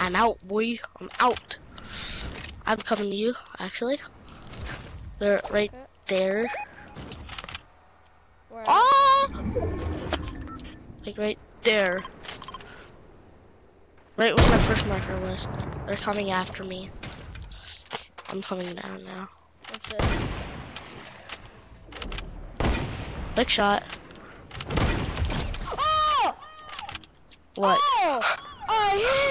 I'm out, boy. I'm out. I'm coming to you, actually. They're right there. Where? Oh! Like right there. Right where my first marker was. They're coming after me. I'm coming down now. What's this? Big shot. Oh! What? Oh! oh I hit